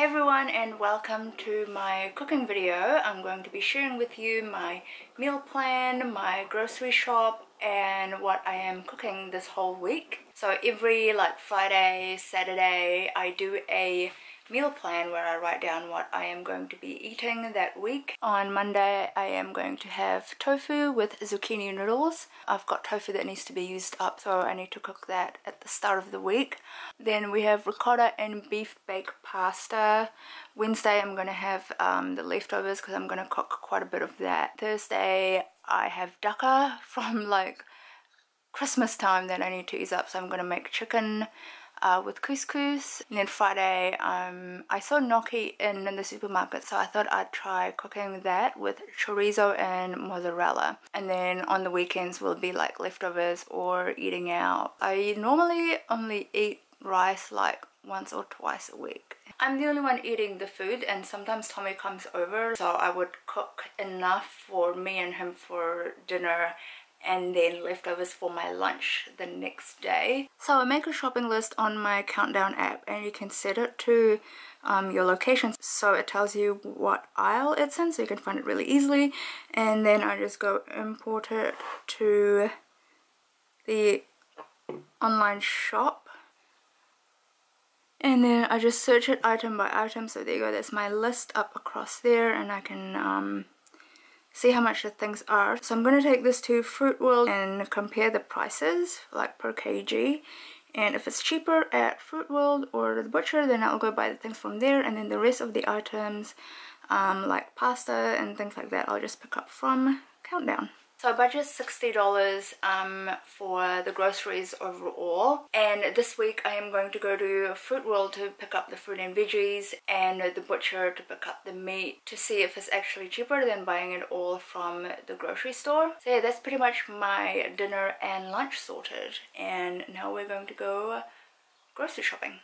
Hey everyone and welcome to my cooking video. I'm going to be sharing with you my meal plan, my grocery shop and what I am cooking this whole week. So every like Friday, Saturday I do a meal plan where I write down what I am going to be eating that week. On Monday I am going to have tofu with zucchini noodles. I've got tofu that needs to be used up so I need to cook that at the start of the week. Then we have ricotta and beef baked pasta. Wednesday I'm going to have um, the leftovers because I'm going to cook quite a bit of that. Thursday I have dukkah from like Christmas time that I need to ease up so I'm going to make chicken uh, with couscous. And then Friday, um, I saw gnocchi in, in the supermarket, so I thought I'd try cooking that with chorizo and mozzarella. And then on the weekends will be like leftovers or eating out. I normally only eat rice like once or twice a week. I'm the only one eating the food and sometimes Tommy comes over so I would cook enough for me and him for dinner and then leftovers for my lunch the next day. So I make a shopping list on my countdown app and you can set it to um, your location. So it tells you what aisle it's in so you can find it really easily. And then I just go import it to the online shop. And then I just search it item by item. So there you go that's my list up across there and I can um, see how much the things are. So I'm going to take this to Fruit World and compare the prices like per kg and if it's cheaper at Fruit World or the butcher then I'll go buy the things from there and then the rest of the items um, like pasta and things like that I'll just pick up from Countdown. So I budgeted $60 um, for the groceries overall and this week I am going to go to Fruit World to pick up the fruit and veggies and the butcher to pick up the meat to see if it's actually cheaper than buying it all from the grocery store. So yeah, that's pretty much my dinner and lunch sorted and now we're going to go grocery shopping.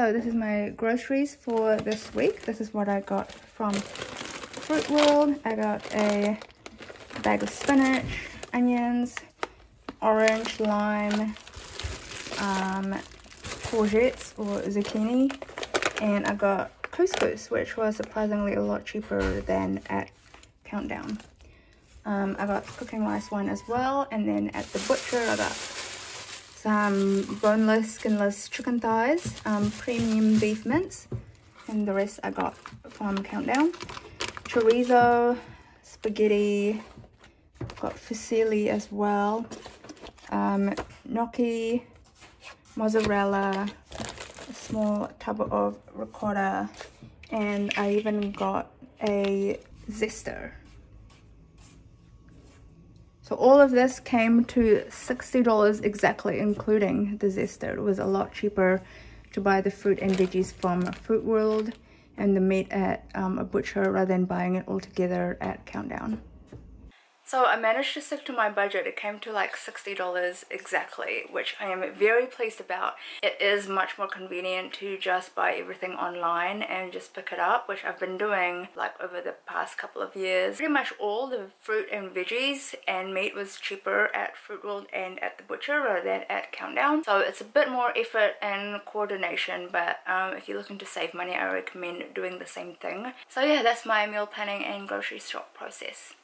So this is my groceries for this week. This is what I got from Fruit World. I got a bag of spinach, onions, orange, lime, um, courgettes or zucchini, and I got couscous, which was surprisingly a lot cheaper than at Countdown. Um, I got cooking rice one as well, and then at the butcher I got some boneless, skinless chicken thighs, um, premium beef mince, and the rest I got from Countdown. Chorizo, spaghetti, got fusilli as well, um, gnocchi, mozzarella, a small tub of ricotta, and I even got a zester so all of this came to $60 exactly, including the zester. It was a lot cheaper to buy the fruit and veggies from Fruit World and the meat at um, a butcher rather than buying it all together at Countdown. So I managed to stick to my budget. It came to like $60 exactly, which I am very pleased about. It is much more convenient to just buy everything online and just pick it up, which I've been doing like over the past couple of years. Pretty much all the fruit and veggies and meat was cheaper at Fruit World and at the butcher rather than at Countdown. So it's a bit more effort and coordination, but um, if you're looking to save money, I recommend doing the same thing. So yeah, that's my meal planning and grocery shop process.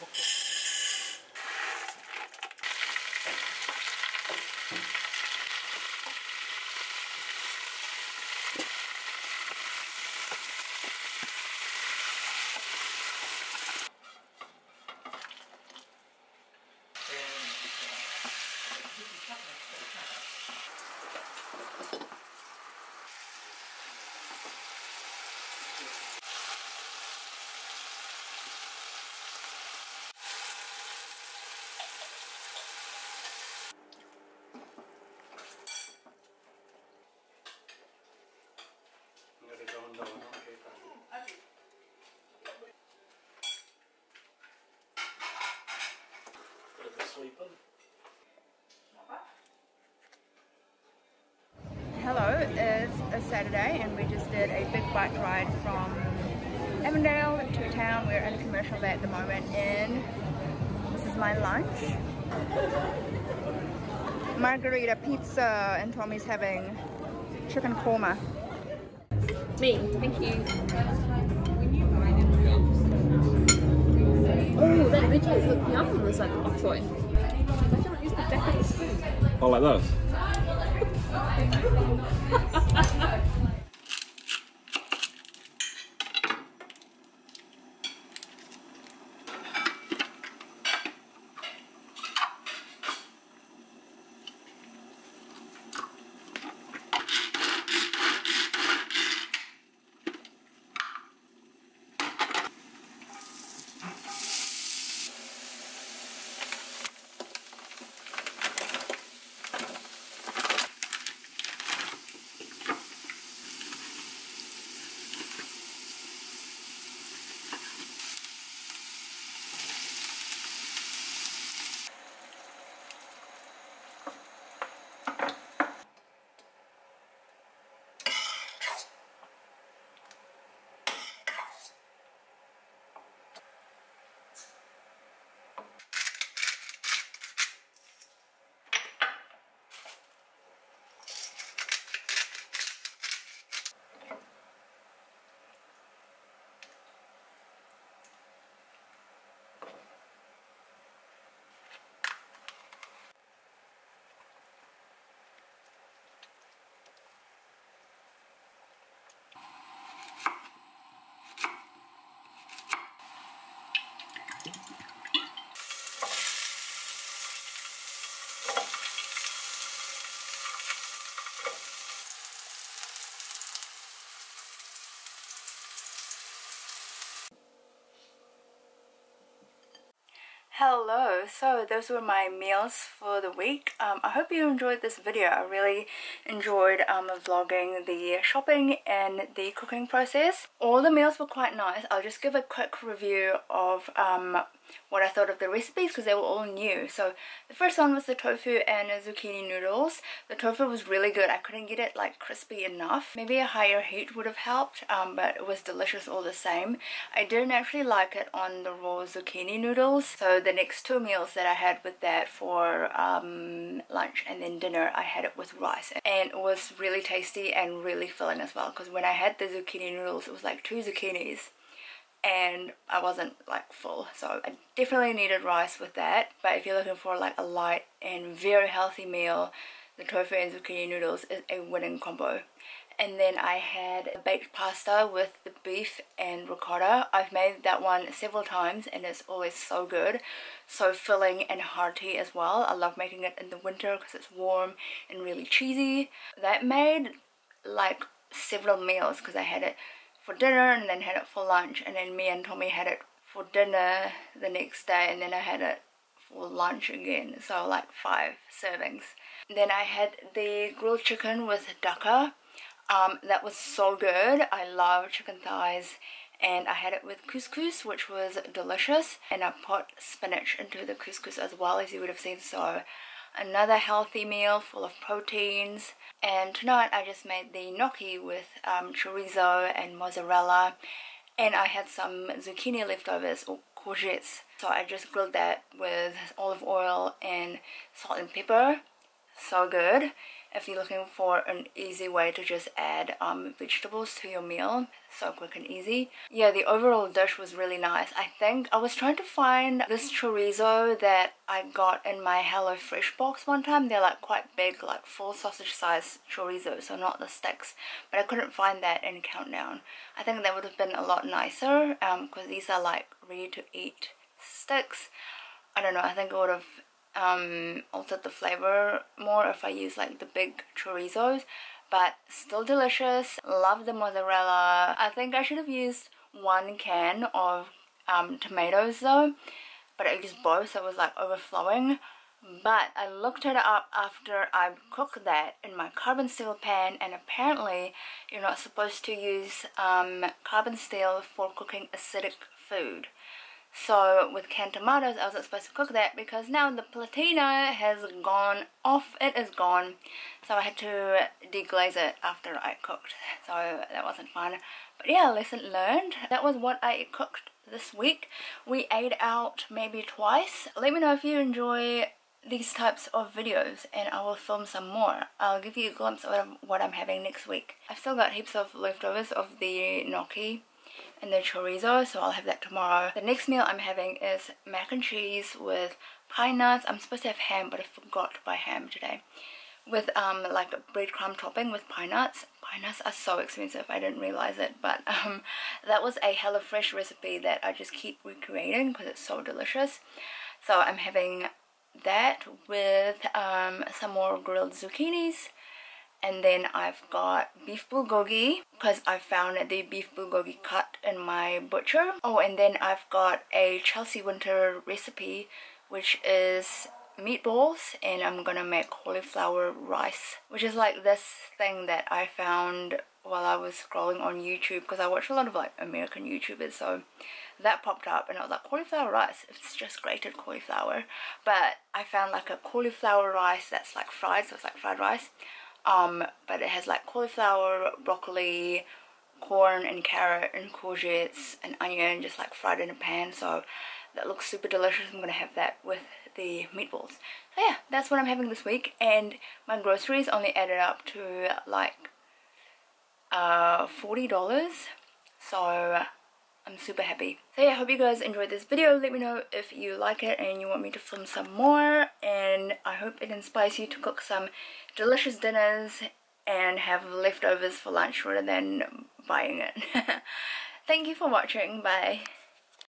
먹고. Sleeping. Hello, it's a Saturday and we just did a big bike ride from Avondale to town. We're in a Commercial Bay at the moment and this is my lunch. Margarita pizza and Tommy's having chicken korma. Me, thank you. Oh, that veggie is looking yum. It's like bok choy. Why don't use the back of the spoon? Oh, like this? Hello, so those were my meals for the week. Um, I hope you enjoyed this video. I really enjoyed um, vlogging the shopping and the cooking process. All the meals were quite nice. I'll just give a quick review of um, what I thought of the recipes because they were all new. So the first one was the tofu and zucchini noodles. The tofu was really good. I couldn't get it like crispy enough. Maybe a higher heat would have helped, um, but it was delicious all the same. I didn't actually like it on the raw zucchini noodles. So the next two meals that I had with that for um, lunch and then dinner, I had it with rice. And it was really tasty and really filling as well because when I had the zucchini noodles, it was like two zucchinis and I wasn't like full so I definitely needed rice with that but if you're looking for like a light and very healthy meal the tofu and zucchini noodles is a winning combo and then I had baked pasta with the beef and ricotta. I've made that one several times and it's always so good. So filling and hearty as well. I love making it in the winter because it's warm and really cheesy. That made like several meals because I had it for dinner and then had it for lunch and then me and Tommy had it for dinner the next day and then I had it for lunch again. So like five servings. Then I had the grilled chicken with dukkah um, that was so good. I love chicken thighs. And I had it with couscous which was delicious. And I put spinach into the couscous as well as you would have seen. So another healthy meal full of proteins. And tonight I just made the gnocchi with um, chorizo and mozzarella. And I had some zucchini leftovers or courgettes. So I just grilled that with olive oil and salt and pepper. So good if you're looking for an easy way to just add um, vegetables to your meal so quick and easy. Yeah the overall dish was really nice. I think I was trying to find this chorizo that I got in my HelloFresh box one time. They're like quite big like full sausage size chorizo so not the sticks but I couldn't find that in Countdown. I think that would have been a lot nicer because um, these are like ready to eat sticks. I don't know I think it would have um, altered the flavor more if I use like the big chorizos but still delicious. Love the mozzarella. I think I should have used one can of um, tomatoes though. But I used both so it was like overflowing. But I looked it up after I cooked that in my carbon steel pan and apparently you're not supposed to use um, carbon steel for cooking acidic food so with canned tomatoes, I wasn't supposed to cook that because now the patina has gone off. It is gone. So I had to deglaze it after I cooked. So that wasn't fun. But yeah, lesson learned. That was what I cooked this week. We ate out maybe twice. Let me know if you enjoy these types of videos and I will film some more. I'll give you a glimpse of what I'm having next week. I've still got heaps of leftovers of the gnocchi and the chorizo so I'll have that tomorrow. The next meal I'm having is mac and cheese with pine nuts. I'm supposed to have ham but I forgot to buy ham today. With um like a breadcrumb topping with pine nuts. Pine nuts are so expensive, I didn't realize it but um that was a HelloFresh recipe that I just keep recreating because it's so delicious. So I'm having that with um, some more grilled zucchinis and then I've got beef bulgogi because I found the beef bulgogi cut in my butcher. Oh and then I've got a Chelsea Winter recipe which is meatballs and I'm gonna make cauliflower rice which is like this thing that I found while I was scrolling on YouTube because I watch a lot of like American YouTubers so that popped up and I was like cauliflower rice? It's just grated cauliflower. But I found like a cauliflower rice that's like fried so it's like fried rice um, but it has like cauliflower, broccoli, corn and carrot and courgettes and onion just like fried in a pan. So that looks super delicious. I'm gonna have that with the meatballs. So yeah that's what I'm having this week. And my groceries only added up to like uh $40 so I'm super happy. So yeah, I hope you guys enjoyed this video. Let me know if you like it and you want me to film some more. And I hope it inspires you to cook some delicious dinners and have leftovers for lunch rather than buying it. Thank you for watching. Bye.